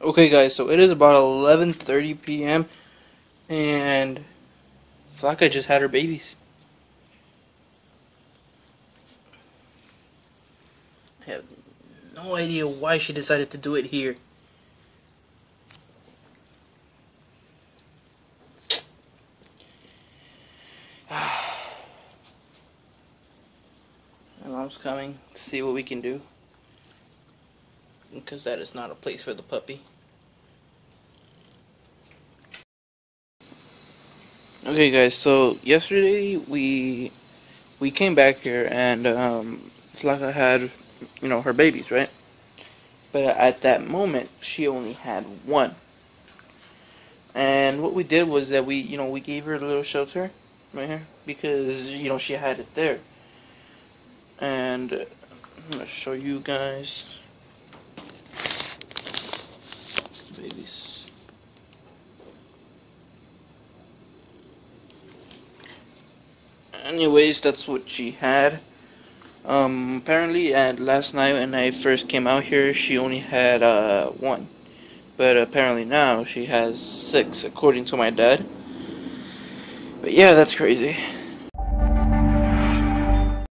Okay, guys, so it is about 11:30 p.m. and Flocka just had her babies. I have no idea why she decided to do it here. My mom's coming see what we can do. Because that is not a place for the puppy. Okay guys, so yesterday we we came back here and um Flocka had you know her babies, right? But at that moment she only had one. And what we did was that we you know we gave her a little shelter right here because you know she had it there. And I'm gonna show you guys babies. Anyways, that's what she had. Um, apparently, and last night when I first came out here, she only had uh, one. But apparently now she has six, according to my dad. But yeah, that's crazy.